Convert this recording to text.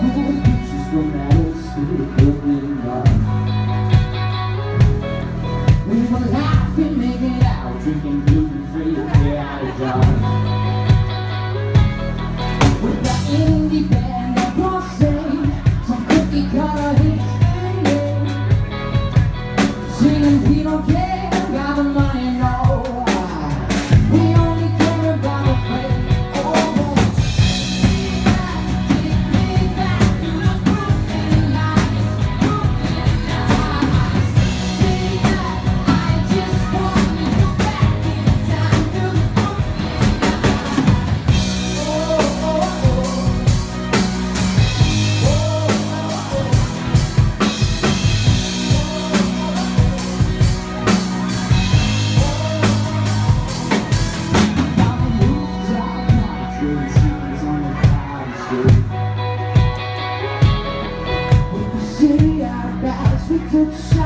We were laughing, making out, drinking gluten-free, get out of jobs. Indie that some cookie-cutter hits. to change.